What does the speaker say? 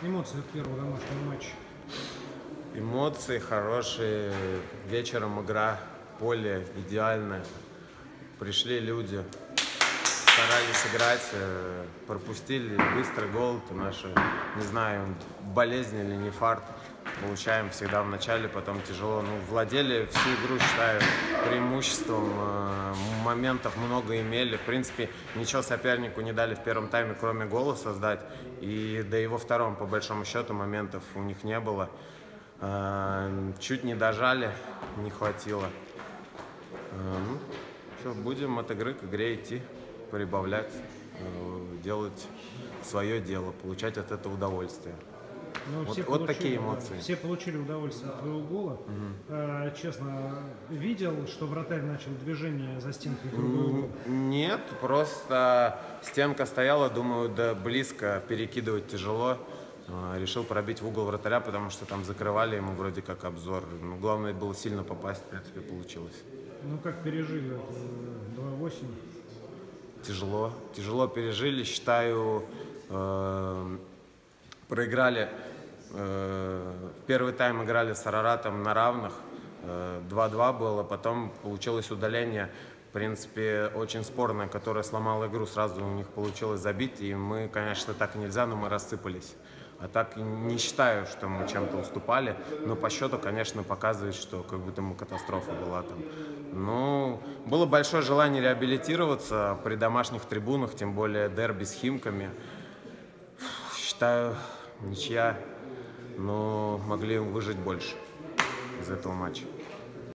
Эмоции от первого домашнего матча. Эмоции хорошие. Вечером игра, поле идеальное. Пришли люди, старались играть, э, пропустили быстрый гол. Это наша, не знаю, болезнь или не фарт. Получаем всегда в начале, потом тяжело. Ну, владели всю игру, считаю, преимуществом. Э, Моментов много имели. В принципе, ничего сопернику не дали в первом тайме, кроме гола создать. И и во втором, по большому счету, моментов у них не было. Э, Чуть не дожали, не хватило. Э, Ну, что, будем от игры к игре идти, прибавлять, делать свое дело, получать от этого удовольствие. Ну, Вот- все вот получили, такие да, эмоции. все получили удовольствие от твоего гола. Э, честно, видел, что вратарь начал движение за стенкой другого? Нет, просто стенка стояла, думаю, да близко перекидывать тяжело. Э, Решил пробить в угол вратаря, потому что там закрывали ему вроде как обзор. Ну, главное было сильно попасть, в принципе, получилось. Ну как пережили э, 2-8? Тяжело, тяжело пережили. Считаю, э, проиграли. Э, в первый тайм играли с Араратом на равных. э, 2-2 было, потом получилось удаление. В принципе, очень спорное, которое сломало игру. Сразу у них получилось забить. И мы, конечно, так нельзя, но мы рассыпались. А так не считаю, что мы чем-то уступали. Но по счету, конечно, показывает, что как будто мы катастрофа была там. Ну, было большое желание реабилитироваться при домашних трибунах, тем более дерби с Химками. Считаю, ничья, но могли выжить больше из этого матча.